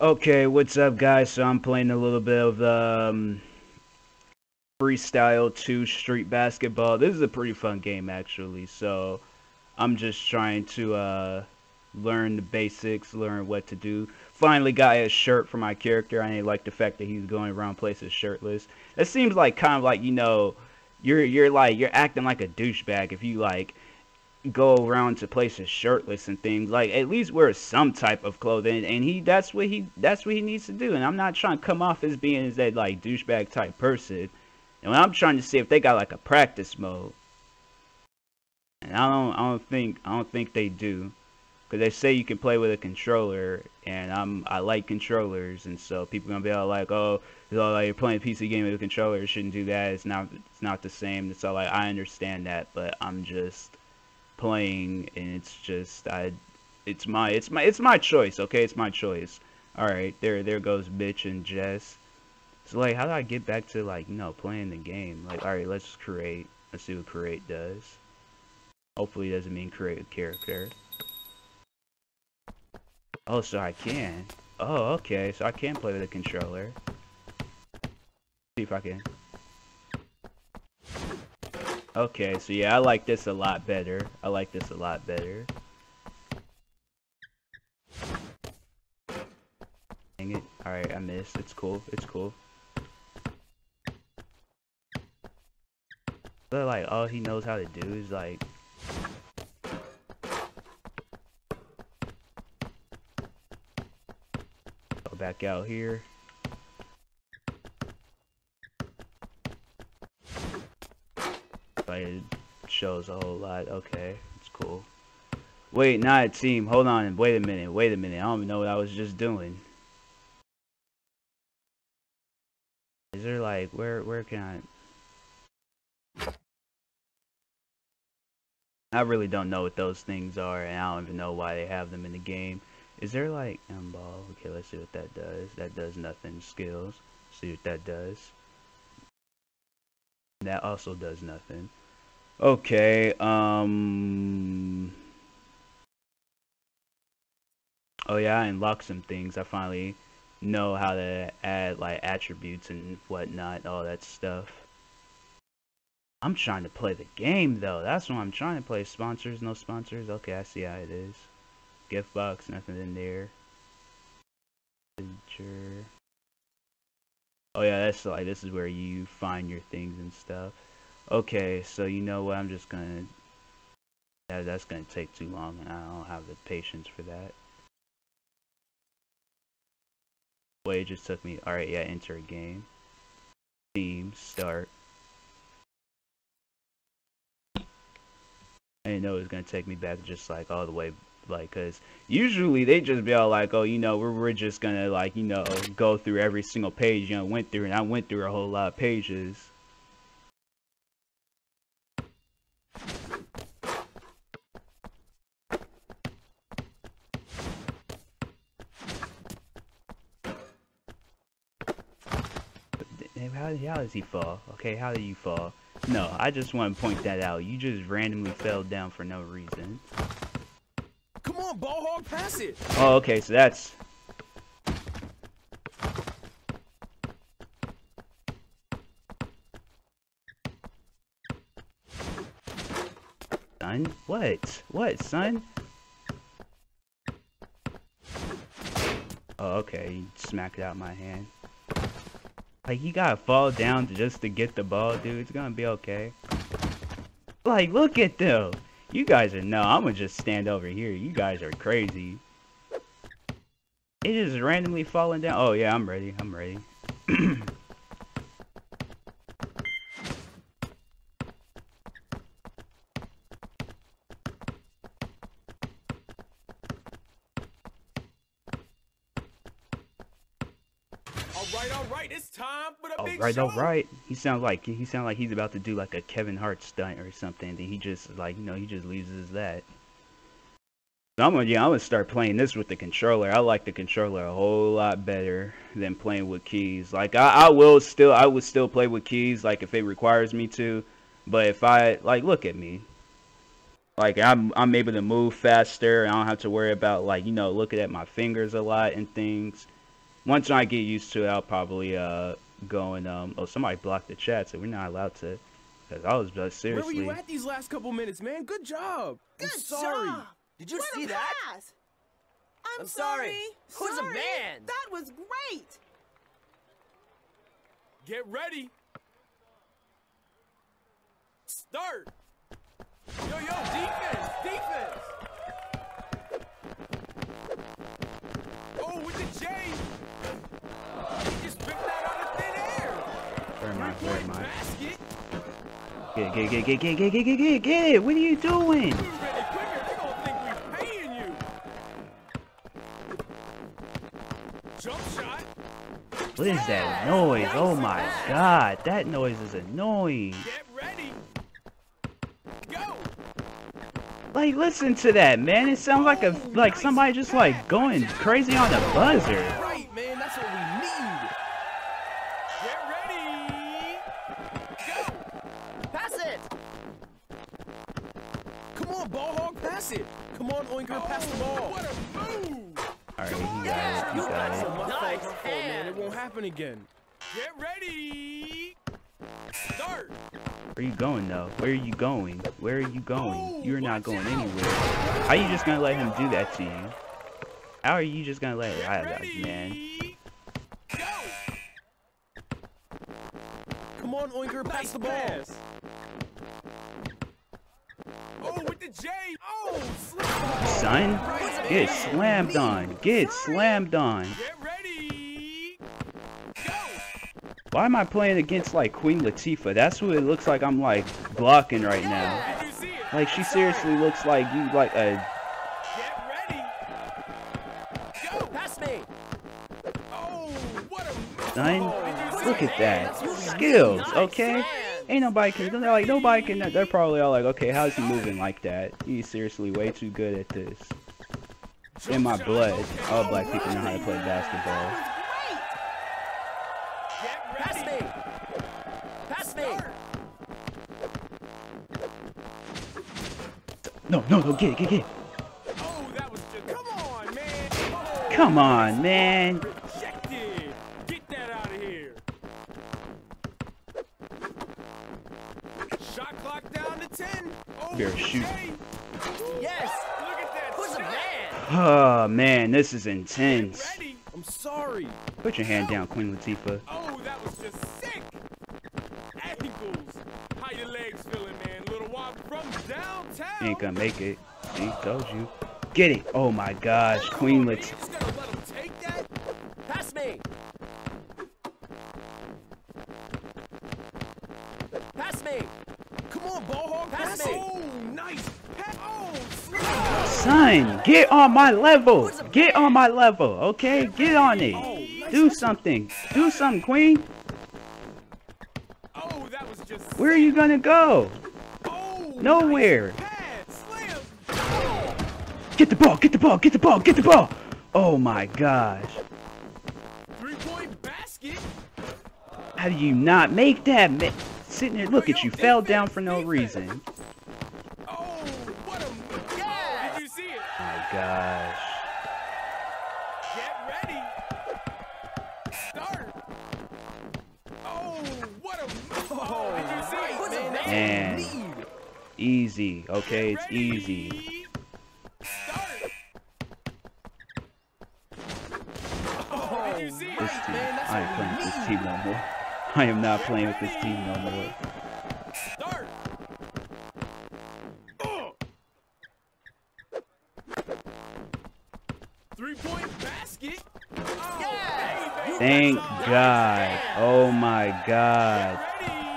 Okay, what's up, guys? So I'm playing a little bit of um, Freestyle 2 Street Basketball. This is a pretty fun game, actually. So I'm just trying to uh, learn the basics, learn what to do. Finally got a shirt for my character. I didn't like the fact that he's going around places shirtless. It seems like kind of like, you know, you're you're like you're acting like a douchebag if you like go around to places shirtless and things. Like at least wear some type of clothing and he that's what he that's what he needs to do. And i'm not trying to come off as being as that like douchebag type person. And i'm trying to see if they got like a practice mode. And i don't i don't think i don't think they do. Because they say you can play with a controller and i'm i like controllers and so people gonna be all like oh it's all like you're playing a pc game with a controller you shouldn't do that. It's not it's not the same. It's all like i understand that but i'm just playing and it's just I it's my it's my it's my choice, okay? It's my choice. Alright, there there goes bitch and Jess. So like how do I get back to like, you know, playing the game? Like alright, let's create. Let's see what create does. Hopefully it doesn't mean create a character. Oh, so I can. Oh, okay, so I can play with a controller. See if I can. Okay, so yeah, I like this a lot better. I like this a lot better. Dang it. Alright, I missed. It's cool. It's cool. But like, all he knows how to do is like... Go back out here. It shows a whole lot. Okay, it's cool. Wait, not team. Hold on. Wait a minute. Wait a minute. I don't even know what I was just doing. Is there like where where can I? I really don't know what those things are, and I don't even know why they have them in the game. Is there like M ball? Okay, let's see what that does. That does nothing. Skills. See what that does. That also does nothing. Okay, um... Oh yeah, I unlocked some things. I finally know how to add, like, attributes and whatnot, all that stuff. I'm trying to play the game, though. That's what I'm trying to play. Sponsors, no sponsors? Okay, I see how it is. Gift box, nothing in there. Oh yeah, that's like, this is where you find your things and stuff. Okay, so you know what? I'm just gonna. That's gonna take too long, and I don't have the patience for that. Wait, it just took me. Alright, yeah, enter a game. Team, start. I didn't know it was gonna take me back just like all the way like because usually they just be all like oh you know we're, we're just gonna like you know go through every single page you know went through and i went through a whole lot of pages how, how does he fall? Okay, how do you fall? No, I just want to point that out. You just randomly fell down for no reason. Come on, ball hog, pass it. Oh, okay, so that's... Son? What? What, son? Oh, okay, you smacked it out my hand. Like, you gotta fall down just to get the ball, dude. It's gonna be okay. Like, look at them. You guys are, no, I'm gonna just stand over here. You guys are crazy. It is randomly falling down. Oh, yeah, I'm ready. I'm ready. right, all right, it's time for the all big right, show. all right. He sounds like he sounds like he's about to do like a Kevin Hart stunt or something. Then he just like you know he just loses that. So I'm gonna yeah I'm gonna start playing this with the controller. I like the controller a whole lot better than playing with keys. Like I, I will still I would still play with keys like if it requires me to, but if I like look at me. Like I'm I'm able to move faster. I don't have to worry about like you know looking at my fingers a lot and things once I get used to it, I'll probably uh go and um. Oh, somebody blocked the chat, so we're not allowed to. Cause I was just seriously. Where were you at these last couple minutes, man? Good job. I'm Good sorry. job. Did you What see a that? pass. I'm, I'm sorry. Who's a man? That was great. Get ready. Start. Yo, yo, defense, defense. I? Basket. Get it, get it, get it, get get get get! What are you doing? What is that noise? Oh my god, that noise is annoying. Like, listen to that, man. It sounds like a like somebody just like going crazy on a buzzer. Ball pass it. Come on, Oinker, pass the ball. What a move. All right, he got it. He got So it. my Nice my fault, man. It won't happen again. Get ready. Start. Where are you going though? Where are you going? Where are you going? You're not going anywhere. How are you just gonna let him do that to you? How are you just gonna let it? I, Get I, ready. man. Go. Come on, Oinker, pass the ball. Oh, with the J. Son, get slammed on. Get slammed on. Why am I playing against like Queen Latifah? That's what it looks like I'm like blocking right now. Like she seriously looks like you like a son. Look at that. Skills, okay? Ain't nobody can they're like nobody can they're probably all like, okay, how's he moving like that? He's seriously way too good at this. In my blood, all black people know how to play basketball. Pass me. Pass me. No, no, no, get it, get it, get it. Oh, that was just. Come on, man. Shot clock down to 10. Oh, Better shoot. Yes. Look at that. Who's a man? Oh man, this is intense. I'm sorry. Put your hand down, Queen Latifah. Oh, that was just sick. Ankles. How your legs feeling, man? Little walk from downtown. Ain't gonna make it. See, told you. Get it. Oh my gosh, Queen Latifah. Son, get on my level. Get on my level, okay? Get on it. Do something. Do something, Queen. Oh, that was just. Where are you gonna go? Nowhere. Nice pass. Slam. Get the ball, get the ball, get the ball, get the ball. Oh my gosh. How do you not make that? Sitting there, look at you, fell down for no reason. Gosh. Get ready. Start. Oh, what a move. Oh, did you see it? Who's man? Man? what. Easy, okay? It's Ready. easy. Start. Oh, did you see it? This team, man, I ain't playing with this team no more. I am not playing with this team no more. Thank God. Oh my God.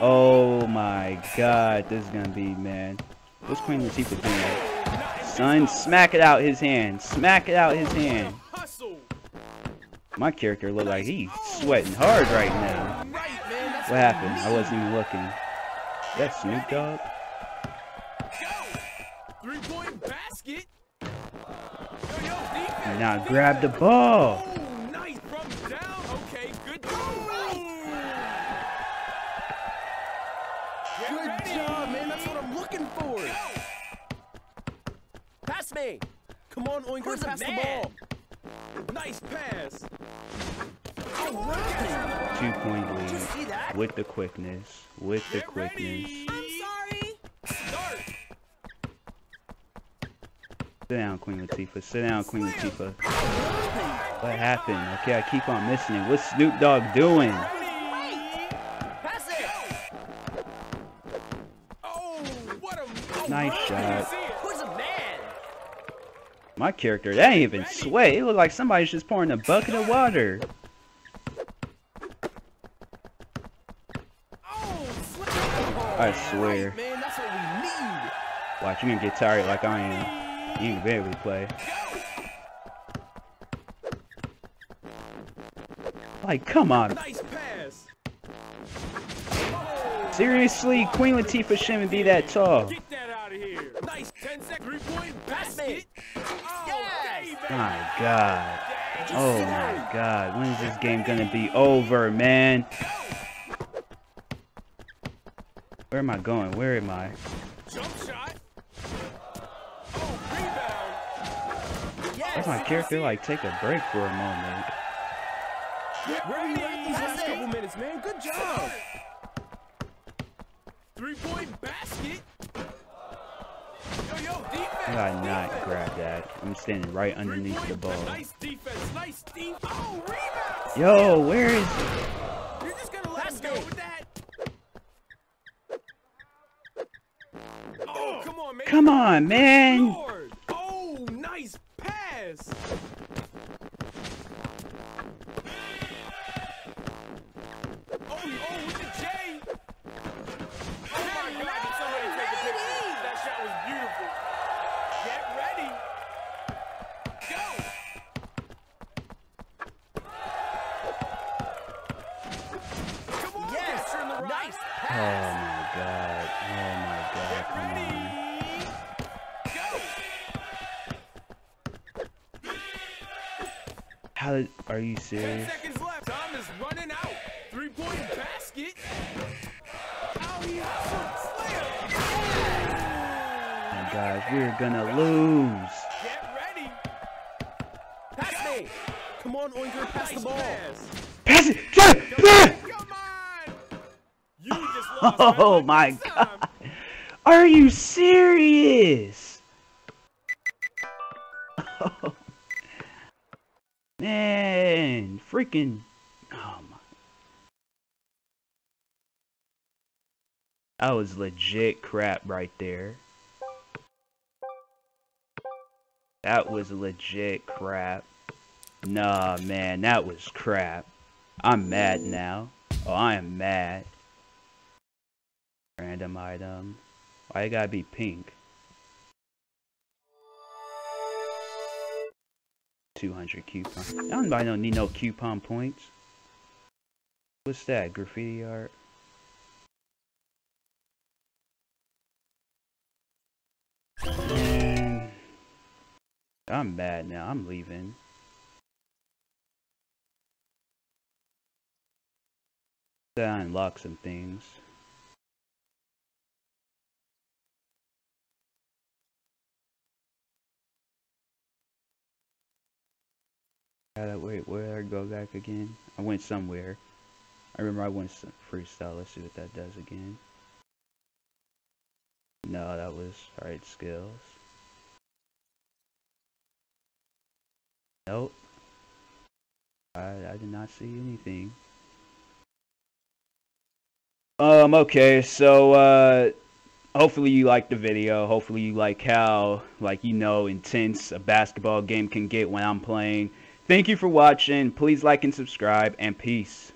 Oh my God. This is gonna be, man. What's Queen Latifah doing? Son, smack it out his hand. Smack it out his hand. My character look like he's sweating hard right now. Right, man. That's What happened? I wasn't even looking. That's Snoop Dogg? Go. Three-point basket. Yo, yo, defense. Now grab the ball. Good job, man. That's what I'm looking for. Pass me. Come on, Oinker, Who's a pass the ball. Nice pass. right. Two point Did you lead see that? with the quickness. With the Get quickness. ready. I'm sorry. Start. Sit down, Queen Latifah. Sit down, Queen Latifah. What happened? Okay, I keep on missing it. What's Snoop Dogg doing? Nice shot. You see it. Who's a man? My character, that ain't even sweat. It looked like somebody's just pouring a bucket of water. Oh. I swear. Right, man, that's what we need. Watch, you gonna get tired like I am. You can barely play. Like, come on. Seriously, Queen Latifah shouldn't be that tall. God. Oh my God. When is this game gonna be over, man? Where am I going? Where am I? Jump shot. Oh, rebound. Yes. My character like take a break for a moment? Where you at these last couple minutes, man? Good job. Three point basket. Yo, yo, defense. How I not defense. grab that? I'm standing right underneath the ball. Nice defense. Nice defense. Oh, rebound. Yo, where is You're just gonna let us go with that? Oh, come on, man. Come on, man! Lord. Oh, nice pass. Oh, my god. Oh my god. Come on. How did, are you Ten serious? seconds left. Time is running out. Three point basket. Oh, he hustles. Oh my gosh, we're gonna lose. Get ready. Pass me. Come on, Oinker, pass the ball. pass. It! It! Pass it! Come on. You just lost. Oh my god. Are you serious? Man, freaking. Oh my. That was legit crap right there. That was legit crap. Nah, man, that was crap. I'm mad now. Oh, I am mad. Random item. Why gotta be pink? 200 coupon. Nobody don't need no coupon points. What's that? Graffiti art? I'm mad now. I'm leaving. Gotta unlock some things. Gotta wait, where I go back again? I went somewhere. I remember I went some freestyle. Let's see what that does again. No, that was alright skills. Nope. I I did not see anything. Um, okay, so, uh, hopefully you liked the video. Hopefully you like how, like, you know, intense a basketball game can get when I'm playing. Thank you for watching. Please like and subscribe, and peace.